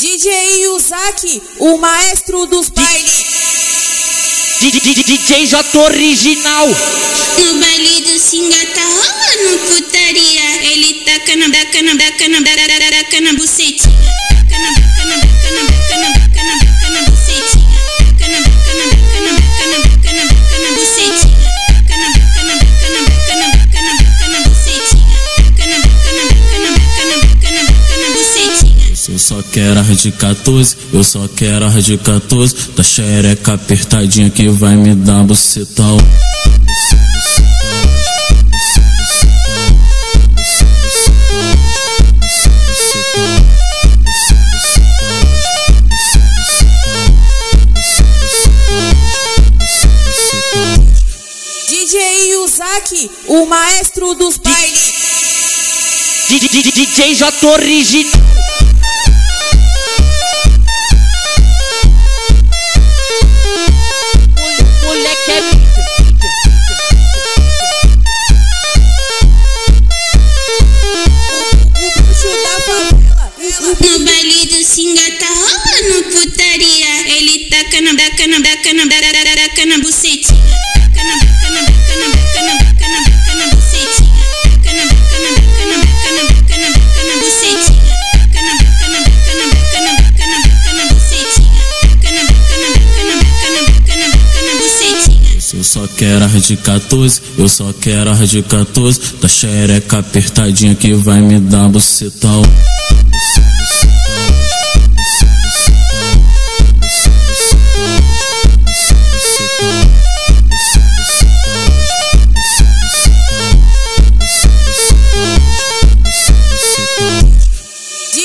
DJ Yuzaki, o maestro dos bailes. DJ J original. No baile do Singa tá rolando putaria. Ele taca na daca na daca na bucetinha. Só quero as de 14, eu só quero as de 14 Da xereca apertadinha que vai me dar bucetão DJ Yuzaki, o maestro dos bailes. DJ J original. No baile do Singa tá rolando putaria. Ele taca na. Taca na. Taca na. Taca na bucetinha. Eu só quero as de 14, eu só quero as de 14 Da xereca apertadinha que vai me dar bucetão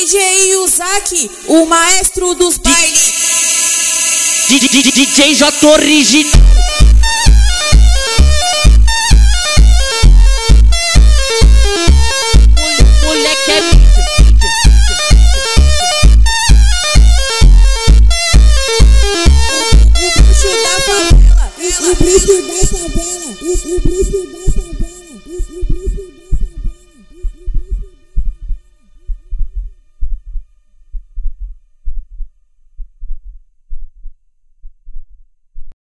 DJ Uzaki, o maestro dos bailes. DJ J original. Moleque é O bicho da favela, o bicho da favela, o bicho da favela.